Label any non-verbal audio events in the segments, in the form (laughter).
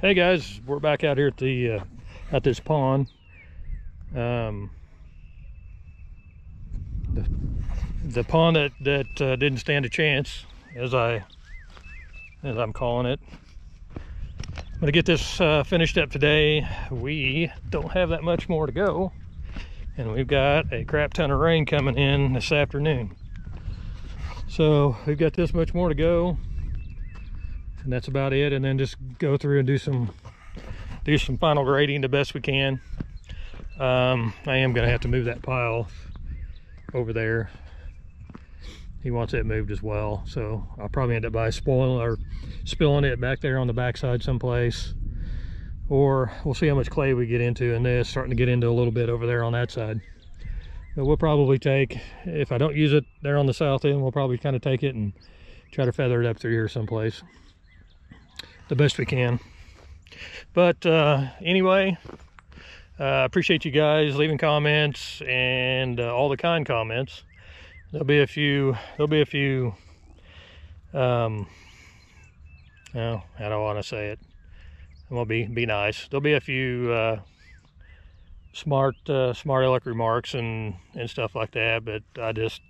hey guys, we're back out here at the uh, at this pond. Um, the, the pond that that uh, didn't stand a chance, as I as I'm calling it. I'm gonna get this uh, finished up today. We don't have that much more to go, and we've got a crap ton of rain coming in this afternoon. So we've got this much more to go and that's about it. And then just go through and do some do some final grading the best we can. Um, i am going to have to move that pile over there. He wants it moved as well. So i'll probably end up by spoiling or spilling it back there on the backside someplace. Or we'll see how much clay we get into in this starting to get into a little bit over there on that side. But we'll probably take if i don't use it there on the south end we'll probably kind of take it and try to feather it up through here someplace the best we can. But uh, anyway, uh, appreciate you guys leaving comments and uh, all the kind comments. There'll be a few. There'll be a few. Um, oh, how don't want to say it? I'm gonna be be nice. There'll be a few uh, smart uh, smart aleck remarks and and stuff like that, but I just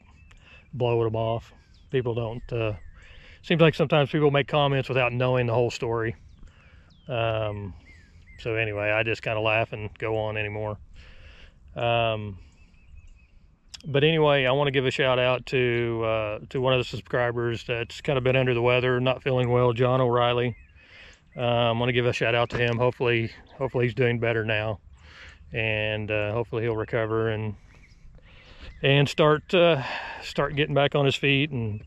blow them off. People don't uh, seems like sometimes people make comments without knowing the whole story. Um, so anyway, I just kind of laugh and go on anymore. Um, but anyway, I want to give a shout out to uh, to one of the subscribers that's kind of been under the weather, not feeling well, John O'Reilly. Um, I want to give a shout out to him. Hopefully, hopefully he's doing better now, and uh, hopefully he'll recover and and start uh, start getting back on his feet and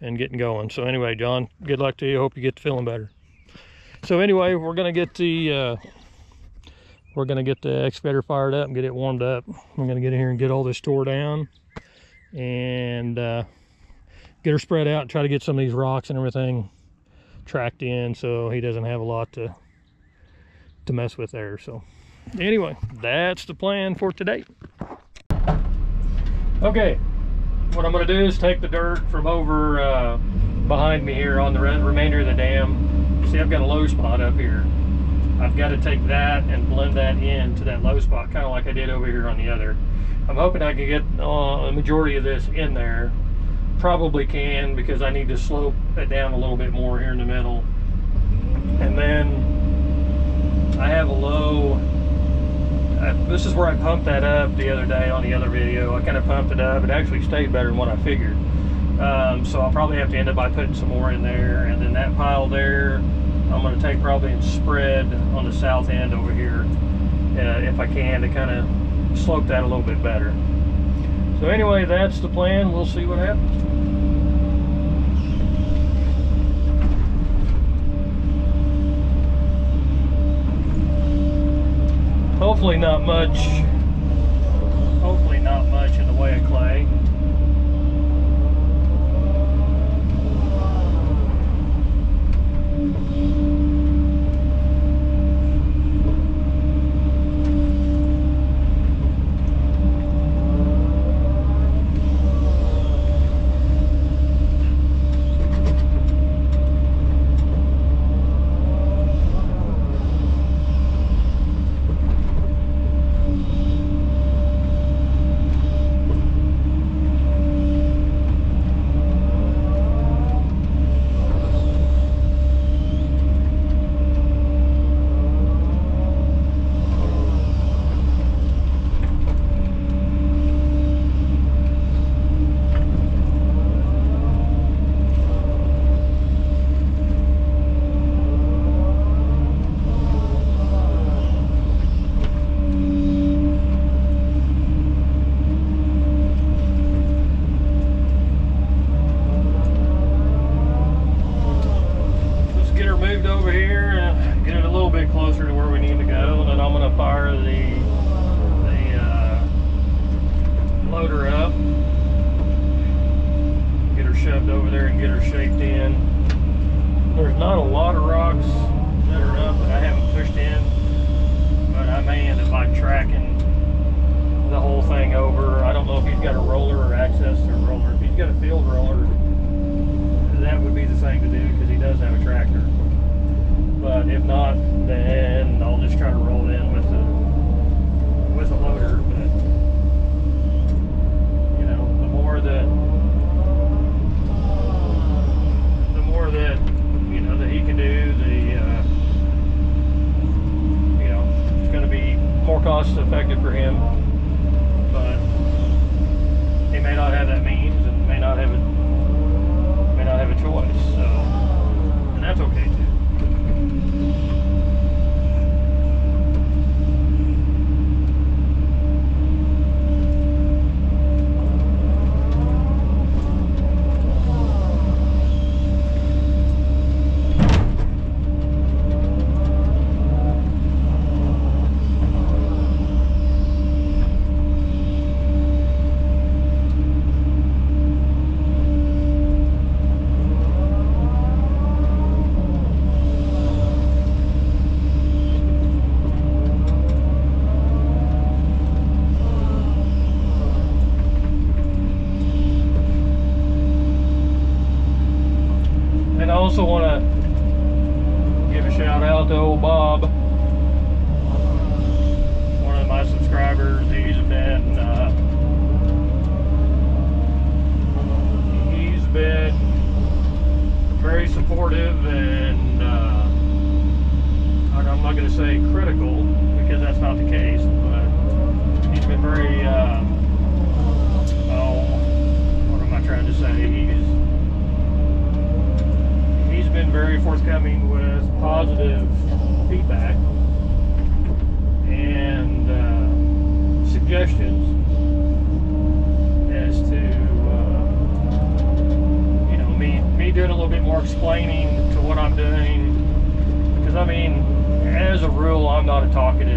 and getting going. So anyway, John, good luck to you. Hope you get feeling better. So anyway, we're gonna get the uh, we're gonna get the excavator fired up and get it warmed up. I'm gonna get in here and get all this tore down and uh, get her spread out and try to get some of these rocks and everything tracked in so he doesn't have a lot to to mess with there. So anyway, that's the plan for today. Okay, what I'm going to do is take the dirt from over uh, behind me here on the remainder of the dam. See, I've got a low spot up here. I've got to take that and blend that in to that low spot, kind of like I did over here on the other. I'm hoping I can get uh, a majority of this in there. Probably can because I need to slope it down a little bit more here in the middle. And then I have a low I, this is where I pumped that up the other day on the other video. I kind of pumped it up. It actually stayed better than what I figured. Um, so I'll probably have to end up by putting some more in there. And then that pile there, I'm going to take probably and spread on the south end over here uh, if I can to kind of slope that a little bit better. So anyway, that's the plan. We'll see what happens. hopefully not much, hopefully not much in the way of clay.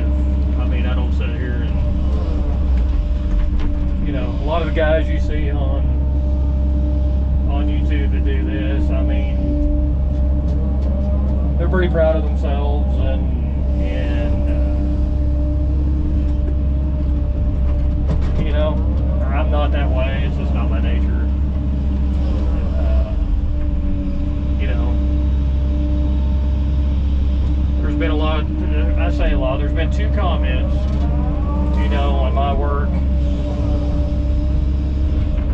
I mean I don't sit here and you know a lot of the guys you see on on YouTube that do this I mean they're pretty proud of themselves and and uh, you know I'm not that way. It's just not my nature. Uh, you know, there's been a lot. I say a lot. There's been two comments. You know, on my work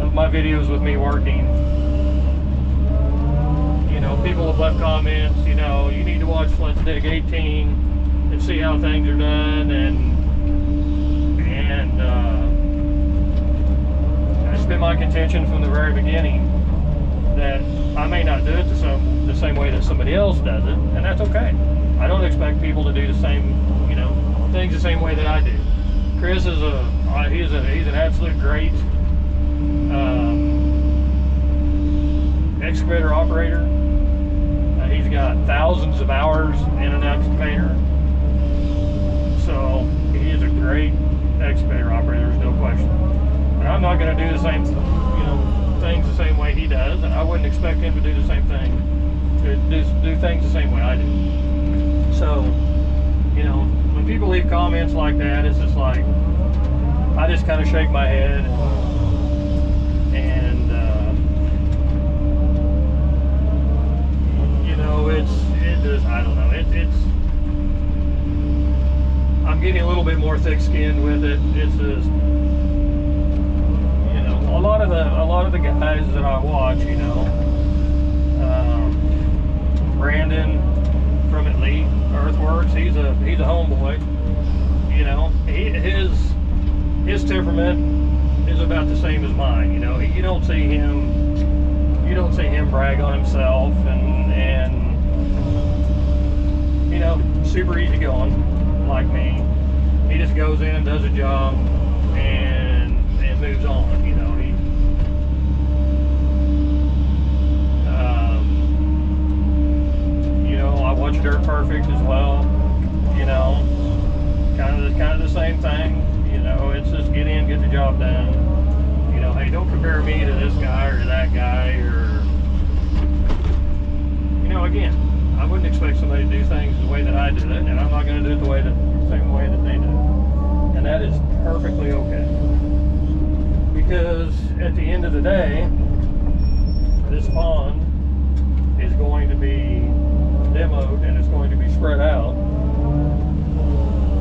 of my videos with me working you know, people have left comments, you know, you need to watch Let's Dig 18 and see how things are done and and uh, it's been my contention from the very beginning that I may not do it the same the same way that somebody else does it, and that's okay. I don't expect people to do the same, you know, things the same way that I do. Chris is a uh, he's a he's an absolute great um, excavator operator. Uh, he's got thousands of hours in an excavator. So he is a great excavator operator, there's no question. But I'm not going to do the same, you know, things the same way he does, and I wouldn't expect him to do the same thing, to do, do things the same way I do. So, you know, when people leave comments like that, it's just like, I just kind of shake my head and, uh, you know, it's, it just, I don't know, it, it's, I'm getting a little bit more thick-skinned with it. It's just, you know, a lot of the, a lot of the guys that I watch, you know, um, Brandon from Elite Earthworks, he's a, he's a homeboy, you know, he, his, his temperament is about the same as mine. You know, you don't see him, you don't see him brag on himself, and and you know, super easy going, like me. He just goes in, and does a job, and and moves on. You know, he. Um, watch Dirt Perfect as well. You know, kind of the kind of the same thing. You know, it's just get in, get the job done. You know, hey, don't compare me to this guy or that guy or you know, again, I wouldn't expect somebody to do things the way that I do it, and I'm not going to do it the way that same way that they do it, and that is perfectly okay. Because at the end of the day, this pond is going to be demoed and it's going to be spread out.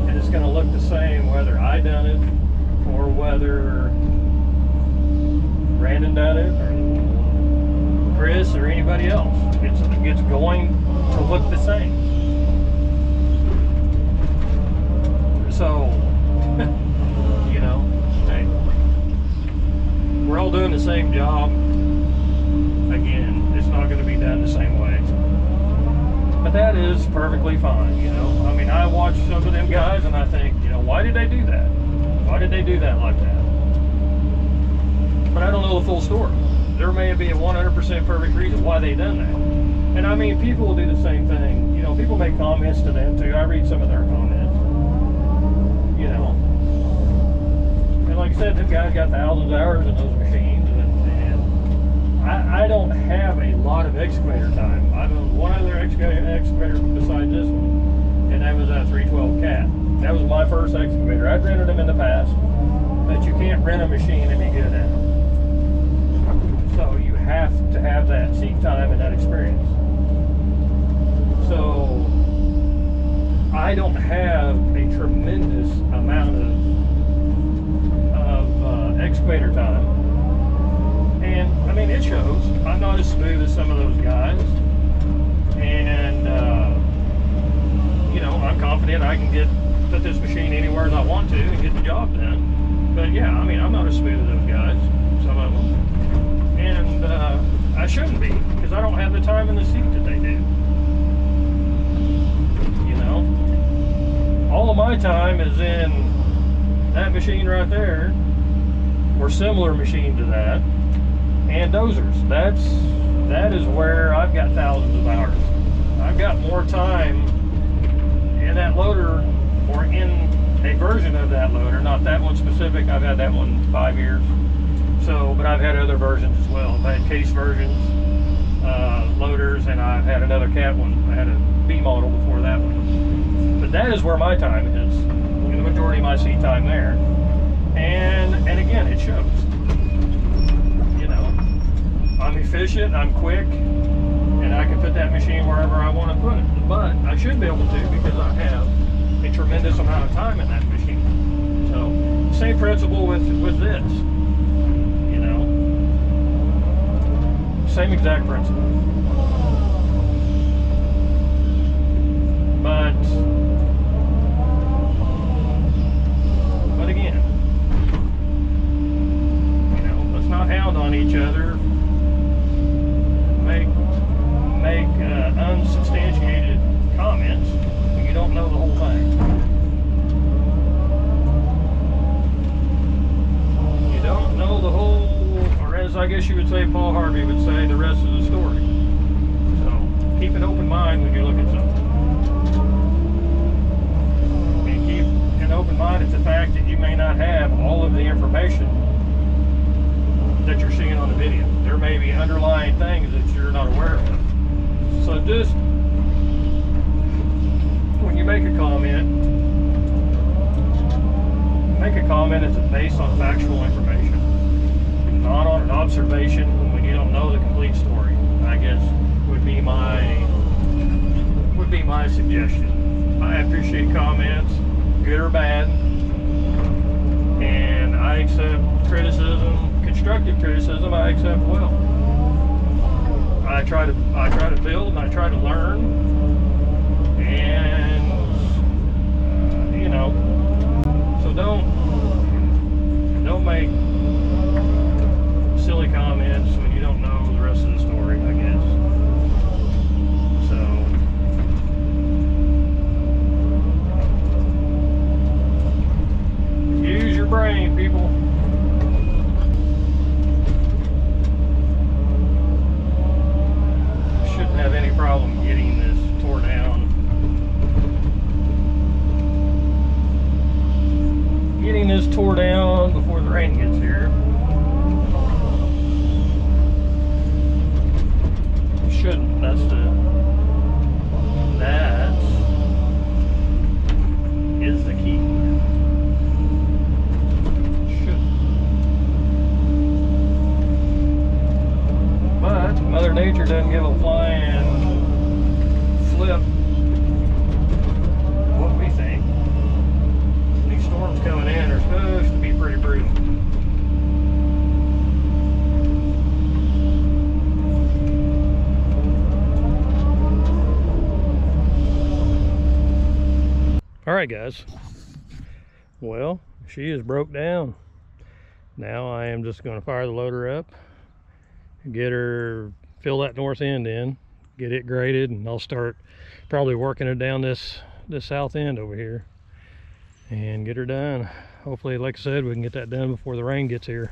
And it's going to look the same whether I done it or whether Brandon done it or Chris or anybody else. It's, it's going to look the same. So, (laughs) you know, hey, we're all doing the same job. Again, it's not going to be done the same way. But that is perfectly fine, you know. I mean, I watch some of them guys and I think, you know, why did they do that? Why did they do that like that? But I don't know the full story. There may be a 100% perfect reason why they done that. And I mean, people will do the same thing. You know, people make comments to them too. I read some of their comments. You know. And like I said, them guys got thousands of hours in those machines. I, I don't have a lot of excavator time. I know one other excavator, excavator besides this one, and that was a 312 cat. That was my first excavator. I've rented them in the past, but you can't rent a machine and be good at it. So you have to have that seat time and that experience. So I don't have a tremendous amount of, of uh, excavator time. And I mean, it shows. I'm not as smooth as some of those guys. And, uh, you know, I'm confident I can get put this machine anywhere as I want to and get the job done. But yeah, I mean, I'm not as smooth as those guys, some of them. And uh, I shouldn't be, because I don't have the time in the seat that they do. You know? All of my time is in that machine right there, or similar machine to that, and dozers. That's, that is where I've got thousands of hours. I've got more time in that loader or in a version of that loader, not that one specific. I've had that one five years. So, but I've had other versions as well. I've had case versions, uh, loaders, and I've had another cat one. I had a B model before that one. But that is where my time is. The majority of my seat time there. And and again, it shows. You know, I'm efficient, I'm quick, and I can put that machine wherever I want to put it. But I should be able to because I have a tremendous amount of time in that machine. So same principle with with this. You know, same exact principle. But but again, you know, let's not hound on each other. Make make uh, unsubstantiated comments when you don't know the whole thing. You don't know the whole, or as I guess you would say, Paul Harvey would say, the rest of the story. So keep an open mind when you look at something. And keep an open mind at the fact that you may not have all of the information that you're seeing on the video. There may be underlying things that you're not aware of. So just when you make a comment, make a comment that's based on factual information, not on an observation when you don't know the complete story. I guess would be my would be suggestion. I appreciate comments, good or bad, and I accept criticism, constructive criticism. I accept well. I try to I try to build and I try to learn, and uh, you know, so don't don't make silly comments when you don't know the rest of the story. I guess. So. Use your brain, people. Shouldn't have any problem getting this tore down. Getting this tore down before the rain gets here. Shouldn't. That's the. That is the key. Should. But Mother Nature doesn't give a flying flip what we think. These storms coming in are supposed to be pretty brutal. All right, guys. Well, she is broke down. Now I am just going to fire the loader up, get her, fill that north end in, get it graded, and I'll start probably working it down this, this south end over here and get her done. Hopefully, like I said, we can get that done before the rain gets here.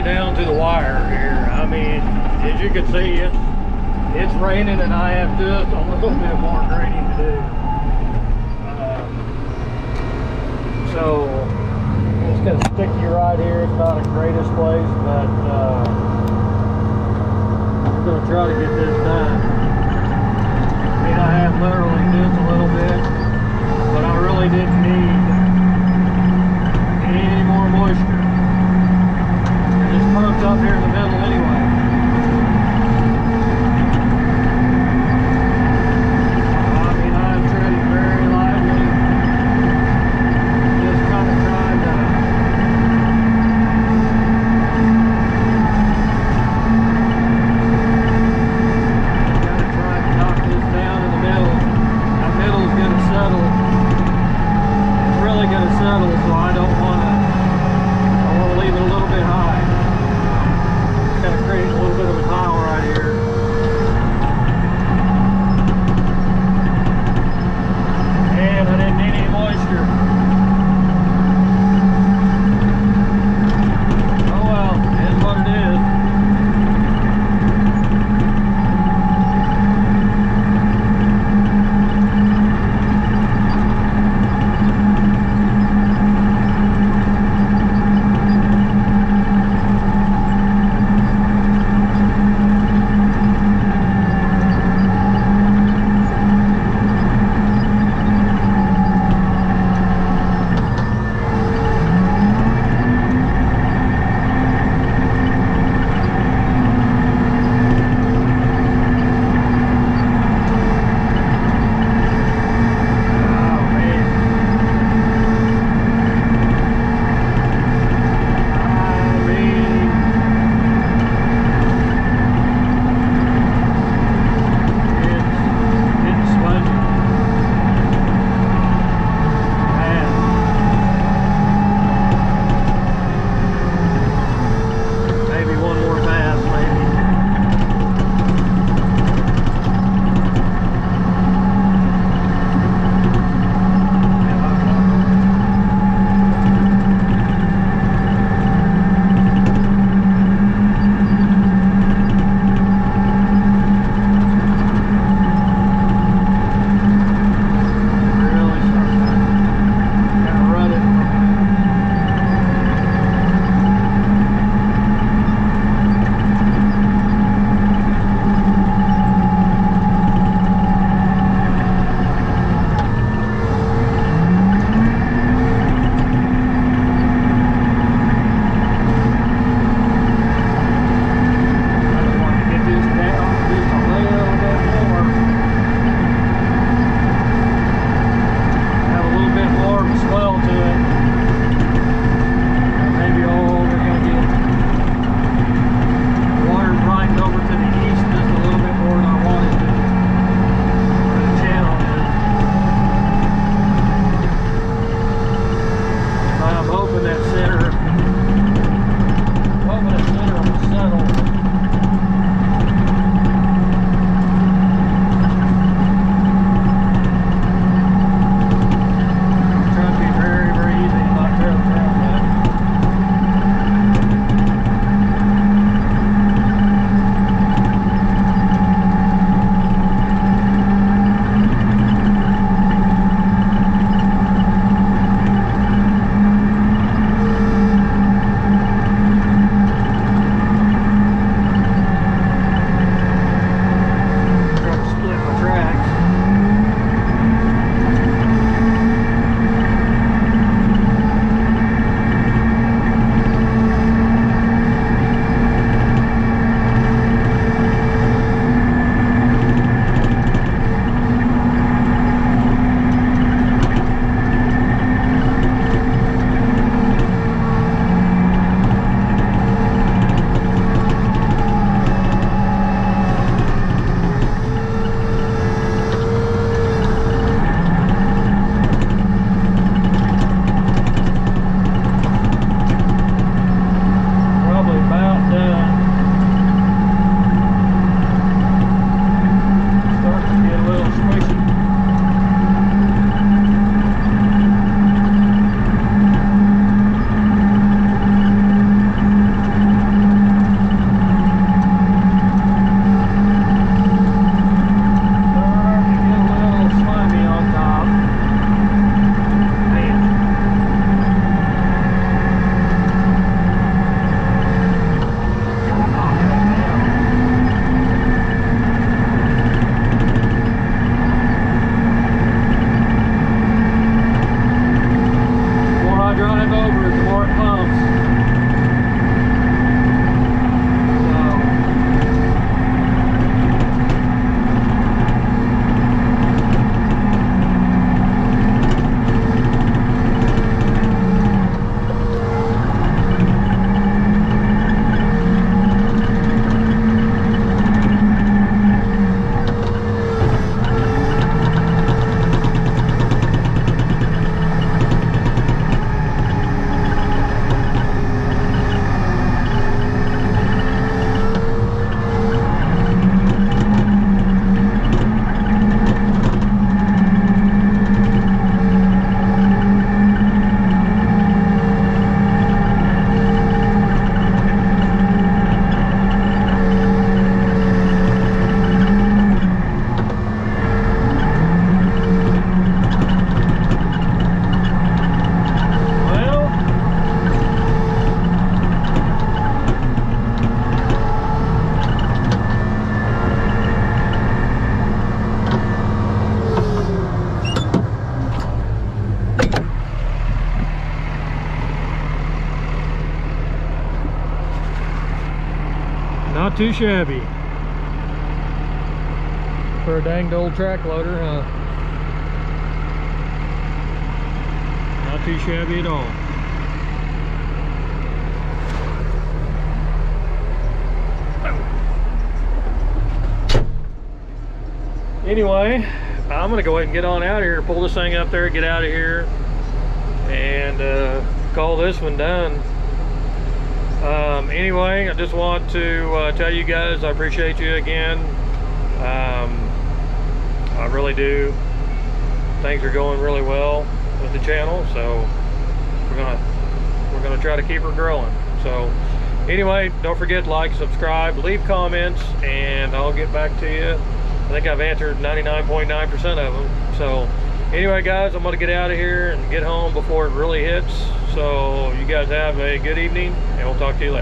Down to the wire Not too shabby. For a danged old track loader, huh? Not too shabby at all. Anyway, I'm gonna go ahead and get on out of here, pull this thing up there, get out of here, and uh, call this one done. Um, anyway, I just want to uh, tell you guys I appreciate you again. Um, I really do. Things are going really well with the channel, so we're gonna we're gonna try to keep her growing. So anyway, don't forget like, subscribe, leave comments, and I'll get back to you. I think I've answered 99.9% .9 of them. So anyway, guys, I'm gonna get out of here and get home before it really hits. So you guys have a good evening, and we'll talk to you later.